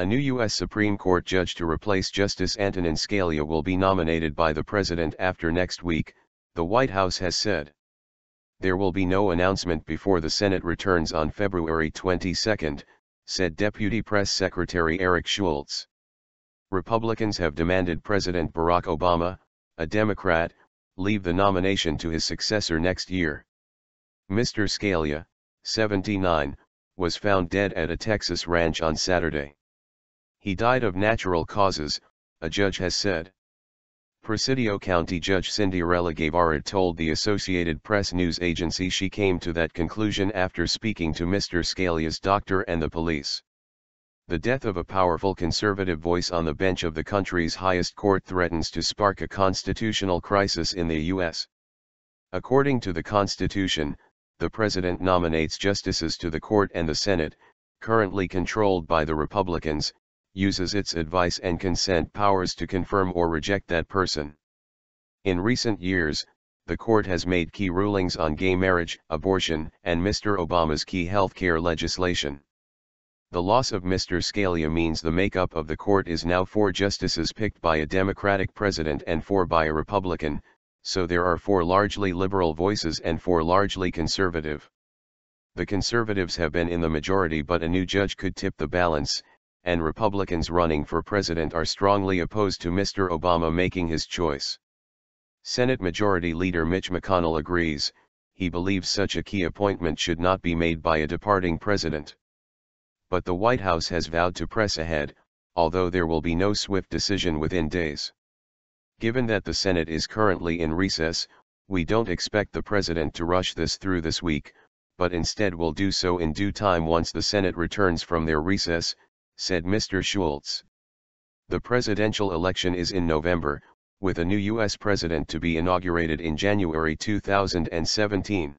A new U.S. Supreme Court judge to replace Justice Antonin Scalia will be nominated by the President after next week, the White House has said. There will be no announcement before the Senate returns on February 22, said Deputy Press Secretary Eric Schultz. Republicans have demanded President Barack Obama, a Democrat, leave the nomination to his successor next year. Mr. Scalia, 79, was found dead at a Texas ranch on Saturday. He died of natural causes, a judge has said. Presidio County Judge Cinderela Guevara told the Associated Press news agency she came to that conclusion after speaking to Mr. Scalia's doctor and the police. The death of a powerful conservative voice on the bench of the country's highest court threatens to spark a constitutional crisis in the U.S. According to the Constitution, the President nominates justices to the court and the Senate, currently controlled by the Republicans, uses its advice and consent powers to confirm or reject that person. In recent years, the court has made key rulings on gay marriage, abortion, and Mr. Obama's key healthcare legislation. The loss of Mr. Scalia means the makeup of the court is now four justices picked by a Democratic president and four by a Republican, so there are four largely liberal voices and four largely conservative. The conservatives have been in the majority but a new judge could tip the balance, and Republicans running for president are strongly opposed to Mr. Obama making his choice. Senate Majority Leader Mitch McConnell agrees, he believes such a key appointment should not be made by a departing president. But the White House has vowed to press ahead, although there will be no swift decision within days. Given that the Senate is currently in recess, we don't expect the president to rush this through this week, but instead will do so in due time once the Senate returns from their recess, said Mr. Schultz. The presidential election is in November, with a new U.S. president to be inaugurated in January 2017.